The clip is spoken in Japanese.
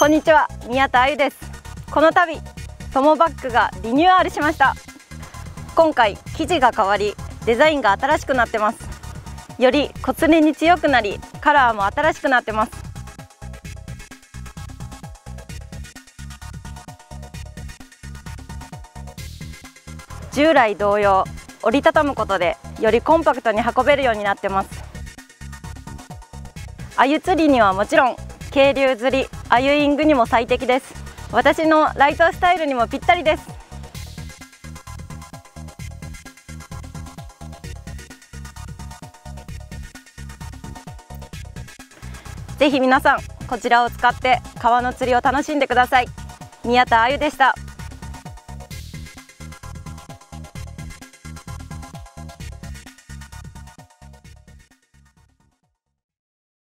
こんにちは宮田あゆです。この度トモバッグがリニューアルしました。今回生地が変わりデザインが新しくなってます。より骨練に強くなりカラーも新しくなってます。従来同様折りたたむことでよりコンパクトに運べるようになってます。あゆ釣りにはもちろん渓流釣りアユイングにも最適です。私のライトスタイルにもぴったりです。ぜひ皆さんこちらを使って川の釣りを楽しんでください。宮田あゆでした。